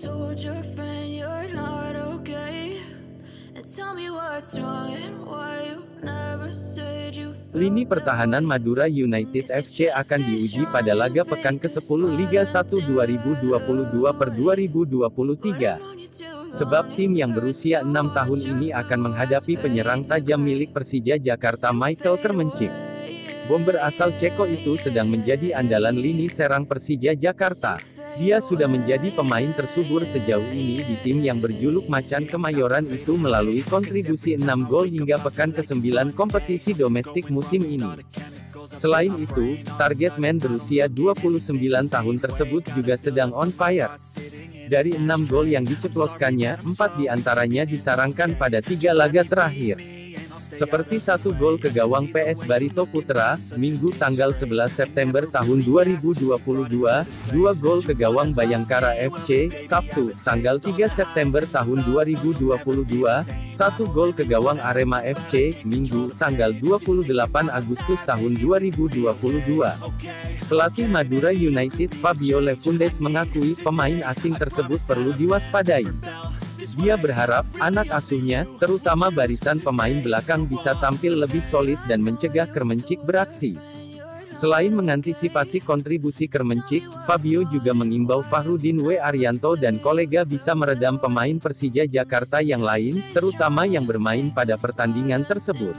told your friend you're not okay? And tell me what's wrong and why you never said you Lini pertahanan Madura United FC akan diuji pada laga pekan ke-10 Liga 1 2022 per 2023. Sebab tim yang berusia 6 tahun ini akan menghadapi penyerang tajam milik Persija Jakarta Michael Kermencik. Bomber asal Ceko itu sedang menjadi andalan lini serang Persija Jakarta. Dia sudah menjadi pemain tersubur sejauh ini di tim yang berjuluk Macan Kemayoran itu melalui kontribusi 6 gol hingga pekan ke-9 kompetisi domestik musim ini. Selain itu, target man berusia 29 tahun tersebut juga sedang on fire. Dari enam gol yang diceploskannya, empat di antaranya disarangkan pada tiga laga terakhir. Seperti satu gol ke gawang PS Barito Putra, Minggu tanggal 11 September tahun 2022, dua gol ke gawang Bayangkara FC, Sabtu, tanggal 3 September tahun 2022, satu gol ke gawang Arema FC, Minggu, tanggal 28 Agustus tahun 2022. Pelatih Madura United, Fabio Lefundes mengakui pemain asing tersebut perlu diwaspadai. Dia berharap, anak asuhnya, terutama barisan pemain belakang bisa tampil lebih solid dan mencegah Kermencik beraksi. Selain mengantisipasi kontribusi Kermencik, Fabio juga mengimbau Fahrudin W. Arianto dan kolega bisa meredam pemain Persija Jakarta yang lain, terutama yang bermain pada pertandingan tersebut.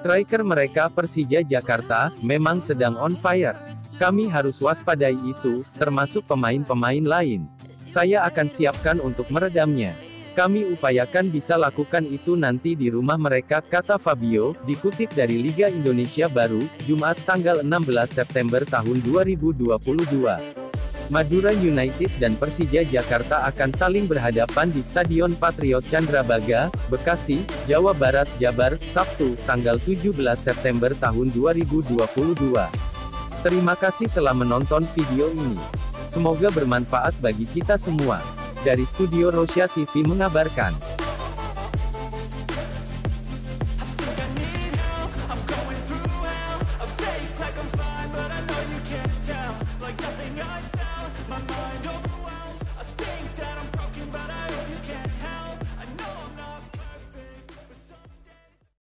Striker mereka Persija Jakarta, memang sedang on fire. Kami harus waspadai itu, termasuk pemain-pemain lain. Saya akan siapkan untuk meredamnya. Kami upayakan bisa lakukan itu nanti di rumah mereka, kata Fabio, dikutip dari Liga Indonesia Baru, Jumat tanggal 16 September tahun 2022. Madura United dan Persija Jakarta akan saling berhadapan di Stadion Patriot Candrabaga, Bekasi, Jawa Barat, Jabar, Sabtu, tanggal 17 September tahun 2022. Terima kasih telah menonton video ini. Semoga bermanfaat bagi kita semua. Dari Studio Rosya TV mengabarkan.